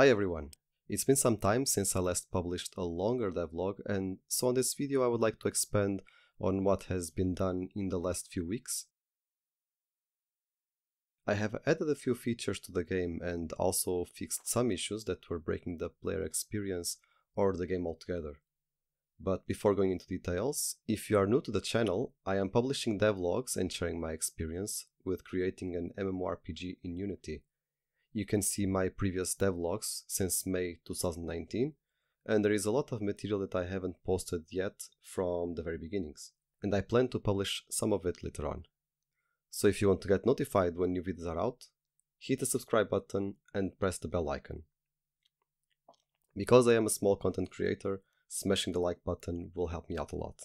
Hi everyone! It's been some time since I last published a longer devlog and so in this video I would like to expand on what has been done in the last few weeks. I have added a few features to the game and also fixed some issues that were breaking the player experience or the game altogether. But before going into details, if you are new to the channel, I am publishing devlogs and sharing my experience with creating an MMORPG in Unity. You can see my previous devlogs since May 2019, and there is a lot of material that I haven't posted yet from the very beginnings, and I plan to publish some of it later on. So if you want to get notified when new videos are out, hit the subscribe button and press the bell icon. Because I am a small content creator, smashing the like button will help me out a lot.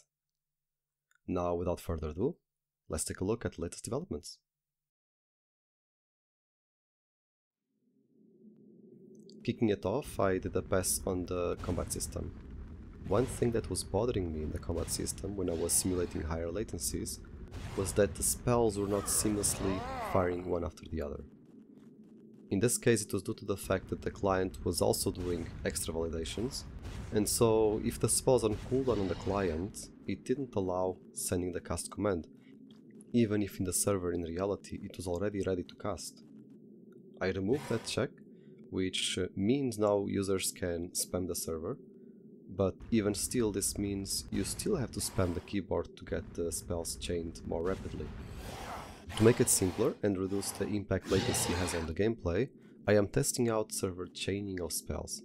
Now, without further ado, let's take a look at latest developments. Kicking it off, I did a pass on the combat system. One thing that was bothering me in the combat system when I was simulating higher latencies was that the spells were not seamlessly firing one after the other. In this case it was due to the fact that the client was also doing extra validations, and so if the spell was on cooldown on the client, it didn't allow sending the cast command, even if in the server in reality it was already ready to cast. I removed that check, which uh, means now users can spam the server, but even still this means you still have to spam the keyboard to get the spells chained more rapidly. To make it simpler and reduce the impact latency has on the gameplay, I am testing out server chaining of spells.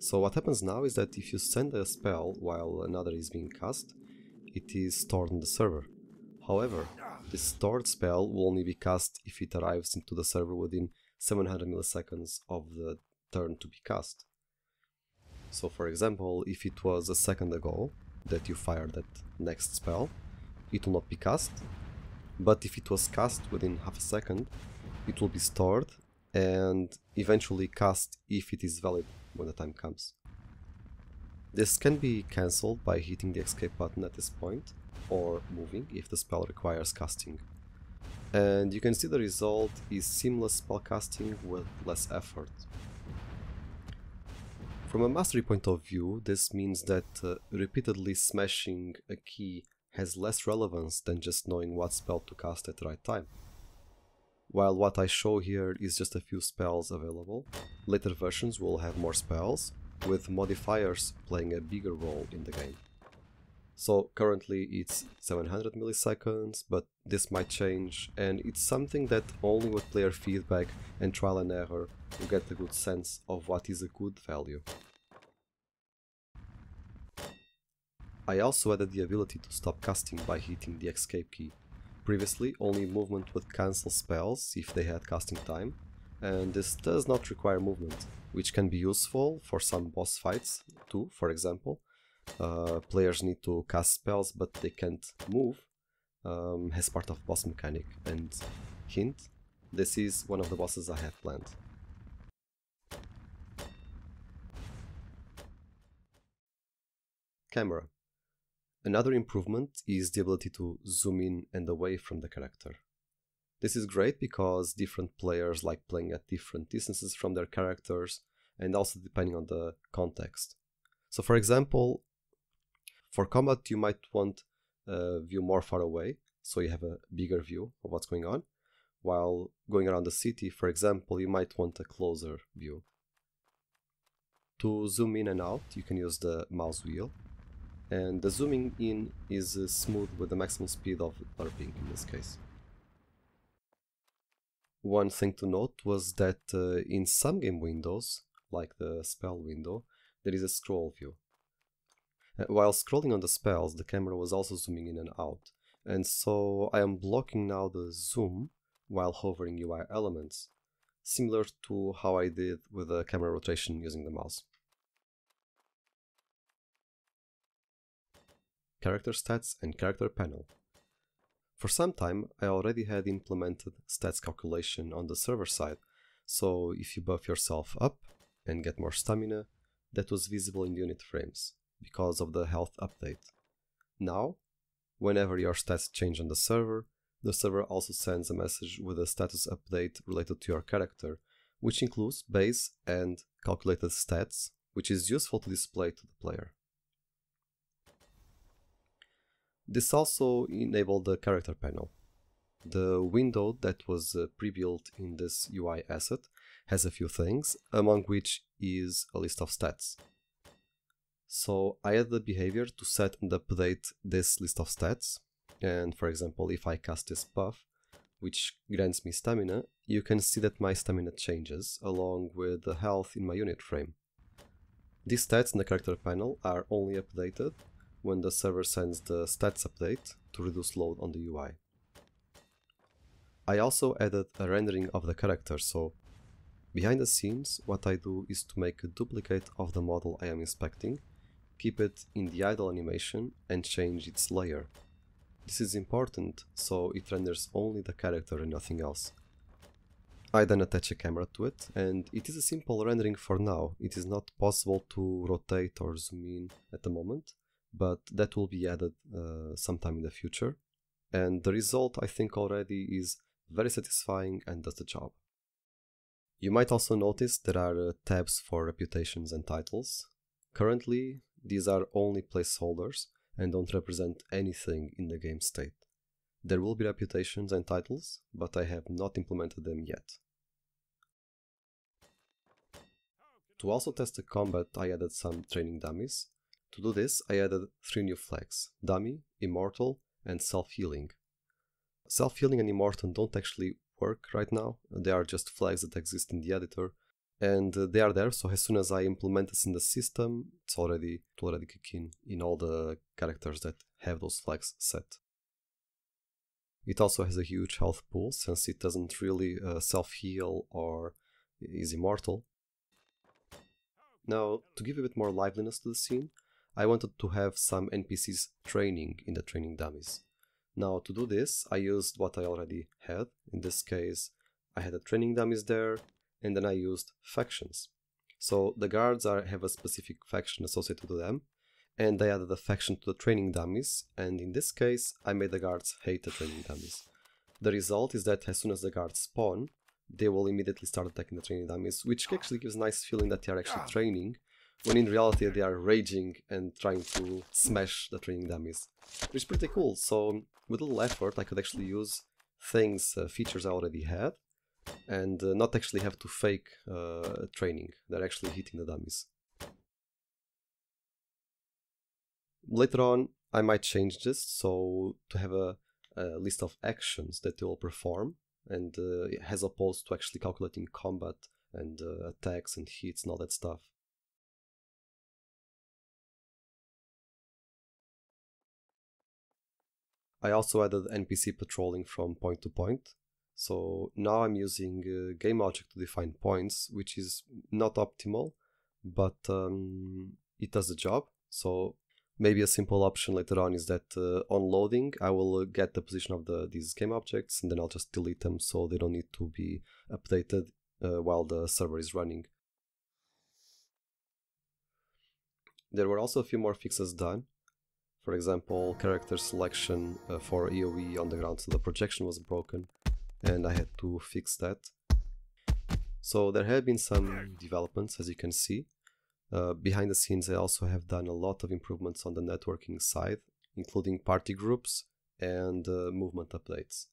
So what happens now is that if you send a spell while another is being cast, it is stored on the server. However, this stored spell will only be cast if it arrives into the server within 700 milliseconds of the turn to be cast. So for example, if it was a second ago that you fired that next spell, it will not be cast, but if it was cast within half a second, it will be stored and eventually cast if it is valid when the time comes. This can be cancelled by hitting the escape button at this point, or moving if the spell requires casting. And you can see the result is seamless spellcasting with less effort. From a mastery point of view, this means that uh, repeatedly smashing a key has less relevance than just knowing what spell to cast at the right time. While what I show here is just a few spells available, later versions will have more spells, with modifiers playing a bigger role in the game. So currently it's 700 milliseconds, but this might change, and it's something that only with player feedback and trial and error you get a good sense of what is a good value. I also added the ability to stop casting by hitting the escape key. Previously, only movement would cancel spells if they had casting time, and this does not require movement, which can be useful for some boss fights too, for example. Uh, players need to cast spells but they can't move um, as part of boss mechanic, and hint, this is one of the bosses I have planned. Camera Another improvement is the ability to zoom in and away from the character. This is great because different players like playing at different distances from their characters and also depending on the context. So for example, for combat you might want a view more far away, so you have a bigger view of what's going on, while going around the city, for example, you might want a closer view. To zoom in and out, you can use the mouse wheel and the zooming in is uh, smooth with the maximum speed of lerping in this case. One thing to note was that uh, in some game windows, like the spell window, there is a scroll view. While scrolling on the spells, the camera was also zooming in and out, and so I am blocking now the zoom while hovering UI elements, similar to how I did with the camera rotation using the mouse. character stats and character panel. For some time I already had implemented stats calculation on the server side, so if you buff yourself up and get more stamina, that was visible in unit frames, because of the health update. Now, whenever your stats change on the server, the server also sends a message with a status update related to your character, which includes base and calculated stats, which is useful to display to the player. This also enabled the character panel. The window that was uh, pre-built in this UI asset has a few things, among which is a list of stats. So I add the behavior to set and update this list of stats. And for example, if I cast this buff, which grants me stamina, you can see that my stamina changes along with the health in my unit frame. These stats in the character panel are only updated when the server sends the stats update to reduce load on the UI. I also added a rendering of the character, so behind the scenes what I do is to make a duplicate of the model I am inspecting, keep it in the idle animation and change its layer. This is important, so it renders only the character and nothing else. I then attach a camera to it, and it is a simple rendering for now. It is not possible to rotate or zoom in at the moment, but that will be added uh, sometime in the future. And the result, I think already, is very satisfying and does the job. You might also notice there are uh, tabs for reputations and titles. Currently, these are only placeholders, and don't represent anything in the game state. There will be reputations and titles, but I have not implemented them yet. To also test the combat, I added some training dummies. To do this, I added three new flags, Dummy, Immortal, and Self-Healing. Self-Healing and Immortal don't actually work right now, they are just flags that exist in the editor, and uh, they are there so as soon as I implement this in the system it's already already kick in in all the characters that have those flags set. It also has a huge health pool since it doesn't really uh, self-heal or is immortal. Now, to give a bit more liveliness to the scene, I wanted to have some NPCs training in the training dummies. Now, to do this, I used what I already had. In this case, I had a training dummies there, and then I used factions. So the guards are have a specific faction associated to them, and I added a faction to the training dummies, and in this case I made the guards hate the training dummies. The result is that as soon as the guards spawn, they will immediately start attacking the training dummies, which actually gives a nice feeling that they are actually training, when in reality they are raging and trying to smash the training dummies. Which is pretty cool, so with a little effort I could actually use things, uh, features I already had, and uh, not actually have to fake uh, training. They're actually hitting the dummies. Later on, I might change this so to have a, a list of actions that they will perform, and uh, as opposed to actually calculating combat and uh, attacks and hits and all that stuff. I also added NPC patrolling from point to point, so now I'm using uh, game object to define points, which is not optimal, but um, it does the job. So maybe a simple option later on is that uh, on loading, I will uh, get the position of the these game objects and then I'll just delete them so they don't need to be updated uh, while the server is running. There were also a few more fixes done. For example, character selection uh, for AoE on the ground, so the projection was broken and I had to fix that. So there have been some developments as you can see. Uh, behind the scenes I also have done a lot of improvements on the networking side, including party groups and uh, movement updates.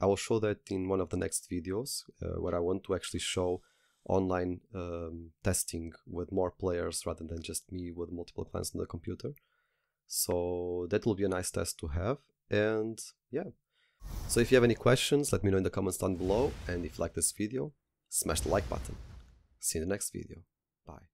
I will show that in one of the next videos uh, where I want to actually show online um, testing with more players rather than just me with multiple clients on the computer. So that will be a nice test to have and yeah, so if you have any questions, let me know in the comments down below, and if you like this video, smash the like button. See you in the next video. Bye.